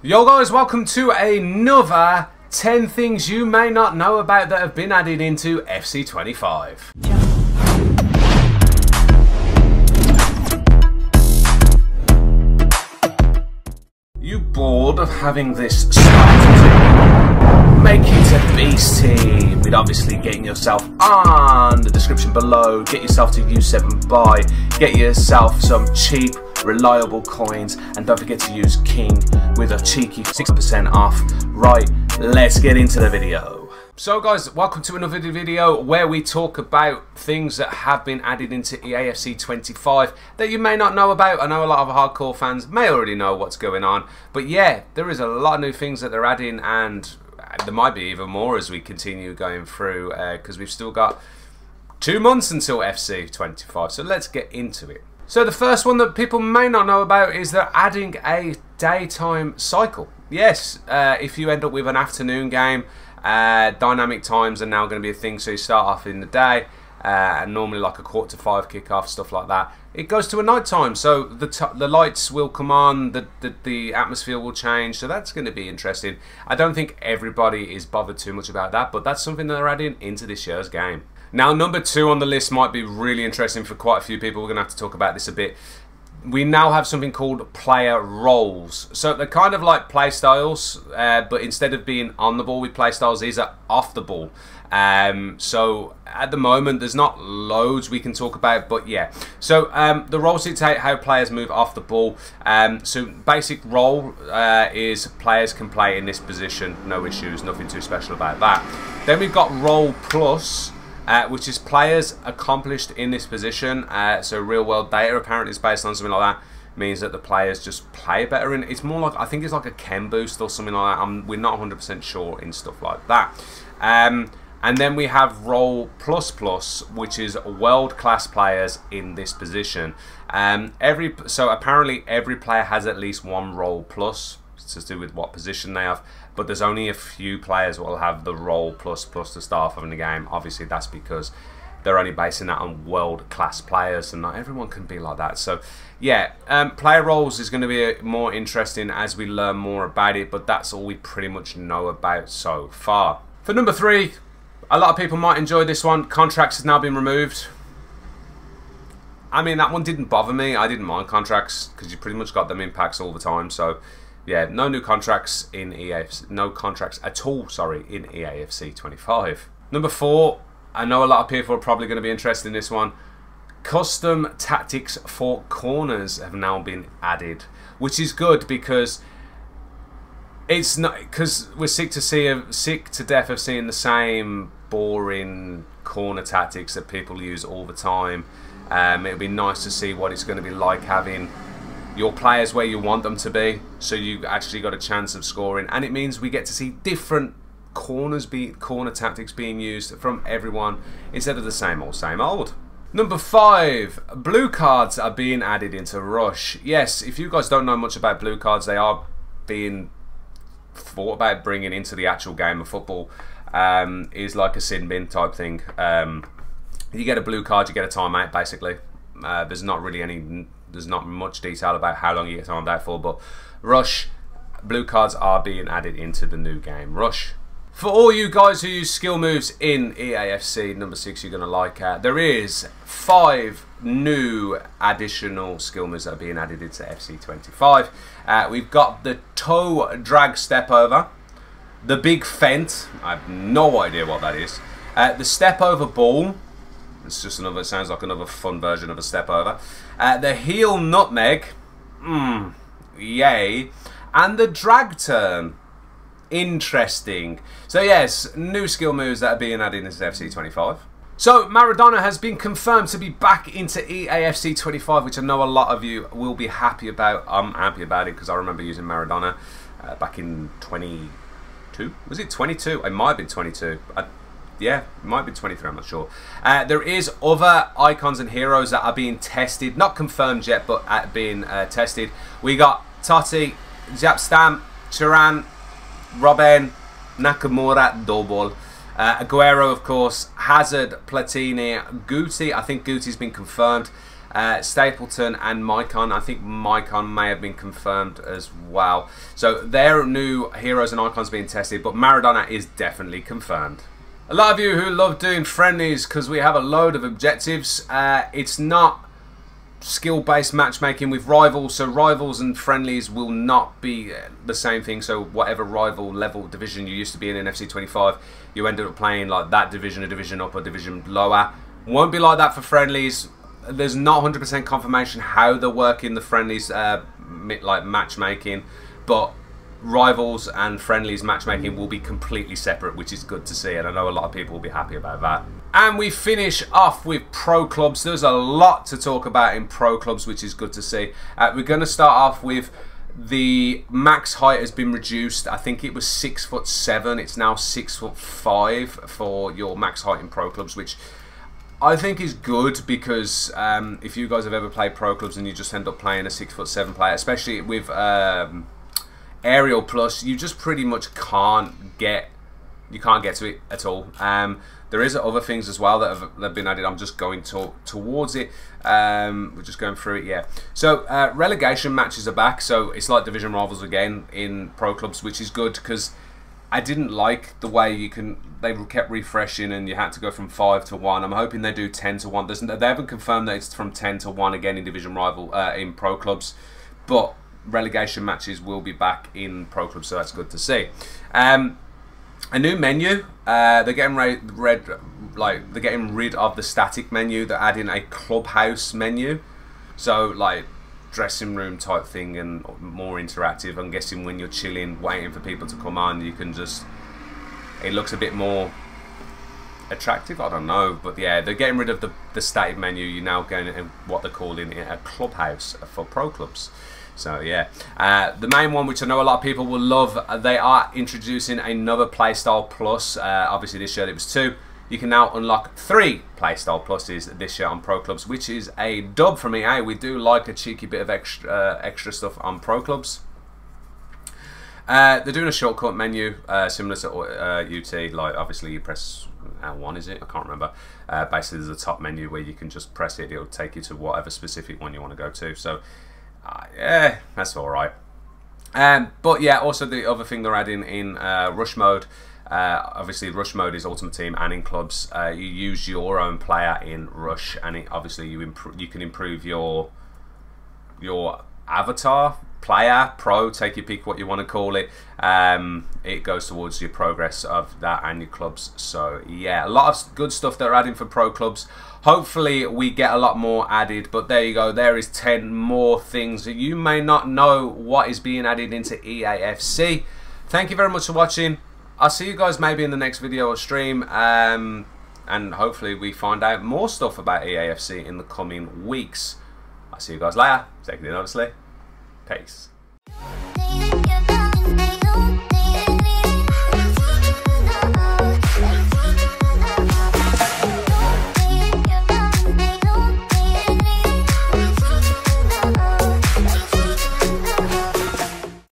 Yo guys, welcome to another 10 things you may not know about that have been added into FC25. You bored of having this starter team? Make it a beast team with obviously getting yourself on the description below, get yourself to U7BUY, get yourself some cheap reliable coins, and don't forget to use King with a cheeky 6% off. Right, let's get into the video. So guys, welcome to another video where we talk about things that have been added into EAFC 25 that you may not know about. I know a lot of hardcore fans may already know what's going on, but yeah, there is a lot of new things that they're adding and there might be even more as we continue going through because uh, we've still got two months until FC 25. So let's get into it. So the first one that people may not know about is they're adding a daytime cycle. Yes, uh, if you end up with an afternoon game, uh, dynamic times are now going to be a thing. So you start off in the day, uh, and normally like a quarter to five kickoff, stuff like that. It goes to a night time, so the the lights will come on, the, the the atmosphere will change. So that's going to be interesting. I don't think everybody is bothered too much about that, but that's something that they're adding into this year's game. Now, number two on the list might be really interesting for quite a few people. We're going to have to talk about this a bit. We now have something called player roles. So they're kind of like play styles, uh, but instead of being on the ball with play styles, these are off the ball. Um, so at the moment, there's not loads we can talk about, but yeah. So um, the roles dictate how players move off the ball. Um, so basic role uh, is players can play in this position, no issues, nothing too special about that. Then we've got role plus uh, which is players accomplished in this position. Uh, so real world data apparently is based on something like that. Means that the players just play better, and it's more like I think it's like a chem boost or something like that. I'm, we're not 100% sure in stuff like that. Um, and then we have role plus plus, which is world class players in this position. Um, every so apparently every player has at least one role plus to do with what position they have. But there's only a few players that will have the role plus plus start off in the game. Obviously, that's because they're only basing that on world class players, and not everyone can be like that. So, yeah, um, player roles is going to be more interesting as we learn more about it. But that's all we pretty much know about so far. For number three, a lot of people might enjoy this one. Contracts has now been removed. I mean, that one didn't bother me. I didn't mind contracts because you pretty much got them in packs all the time. So yeah, no new contracts in EAFC, no contracts at all, sorry, in EAFC 25. Number four, I know a lot of people are probably going to be interested in this one. Custom tactics for corners have now been added, which is good because it's not because we're sick to see sick to death of seeing the same boring corner tactics that people use all the time. Um, it'll be nice to see what it's going to be like having your players where you want them to be, so you actually got a chance of scoring. And it means we get to see different corners, be corner tactics being used from everyone instead of the same old, same old. Number five, blue cards are being added into Rush. Yes, if you guys don't know much about blue cards, they are being thought about bringing into the actual game of football. Um, is like a sin bin type thing. Um, you get a blue card, you get a timeout. Basically, uh, there's not really any there's not much detail about how long you get timed out for, but Rush blue cards are being added into the new game. Rush. For all you guys who use skill moves in EAFC, number six, you're going to like uh, There is five new additional skill moves that are being added into FC25. Uh, we've got the toe drag step over, the big feint, I have no idea what that is, uh, the step over ball, it's just another, sounds like another fun version of a step over. Uh, the heel nutmeg, mmm, yay. And the drag turn, interesting. So yes, new skill moves that are being added into FC25. So Maradona has been confirmed to be back into EAFC 25, which I know a lot of you will be happy about. I'm happy about it because I remember using Maradona uh, back in 22. Was it 22? It might have been 22. I yeah, it might be 23, I'm not sure. Uh, there is other icons and heroes that are being tested, not confirmed yet, but uh, being uh, tested. We got Totti, Jaap Stam, Turan, Robin, Nakamura, Double. Uh, Aguero, of course, Hazard, Platini, Guti. I think Guti's been confirmed. uh, Stapleton and Micon. I think Micon may have been confirmed as well. So their new heroes and icons being tested, but Maradona is definitely confirmed. A lot of you who love doing friendlies because we have a load of objectives. Uh, it's not skill-based matchmaking with rivals so rivals and friendlies will not be the same thing so whatever rival level division you used to be in in FC25 you ended up playing like that division a division up or division lower won't be like that for friendlies there's not 100% confirmation how they're working the friendlies uh, like matchmaking but rivals and friendlies matchmaking will be completely separate which is good to see and I know a lot of people will be happy about that and we finish off with pro clubs. There's a lot to talk about in pro clubs, which is good to see. Uh, we're going to start off with the max height has been reduced. I think it was six foot seven. It's now six foot five for your max height in pro clubs, which I think is good because um, if you guys have ever played pro clubs and you just end up playing a six foot seven player, especially with um, aerial plus, you just pretty much can't get you can't get to it at all. Um, there is other things as well that have, that have been added. I'm just going to, towards it. Um, we're just going through it, yeah. So uh, relegation matches are back. So it's like division rivals again in pro clubs, which is good because I didn't like the way you can. They kept refreshing and you had to go from five to one. I'm hoping they do ten to one. There's, they haven't confirmed that it's from ten to one again in division rival uh, in pro clubs, but relegation matches will be back in pro clubs, so that's good to see. Um, a new menu. Uh, they're getting rid, red, like they're getting rid of the static menu. They're adding a clubhouse menu, so like dressing room type thing and more interactive. I'm guessing when you're chilling, waiting for people to come on, you can just. It looks a bit more attractive. I don't know, but yeah, they're getting rid of the the static menu. You're now going to what they're calling a clubhouse for pro clubs. So yeah, uh, the main one, which I know a lot of people will love, uh, they are introducing another Playstyle Plus. Uh, obviously, this year it was two. You can now unlock three Playstyle Pluses this year on Pro Clubs, which is a dub for me. Hey, we do like a cheeky bit of extra uh, extra stuff on Pro Clubs. Uh, they're doing a shortcut menu uh, similar to UT. Like obviously, you press L1 is it? I can't remember. basically, there's a top menu where you can just press it. It'll take you to whatever specific one you want to go to. So uh, yeah, that's all right. Um, but yeah, also the other thing they're adding in uh, rush mode. Uh, obviously, rush mode is Ultimate Team and in clubs. Uh, you use your own player in rush, and it, obviously you improve. You can improve your your avatar player, pro, take your pick what you want to call it. Um, it goes towards your progress of that and your clubs. So yeah, a lot of good stuff they're adding for pro clubs. Hopefully we get a lot more added, but there you go. There is 10 more things that you may not know what is being added into EAFC. Thank you very much for watching. I'll see you guys maybe in the next video or stream. Um, and hopefully we find out more stuff about EAFC in the coming weeks. I'll see you guys later. Take it in, obviously. Peace.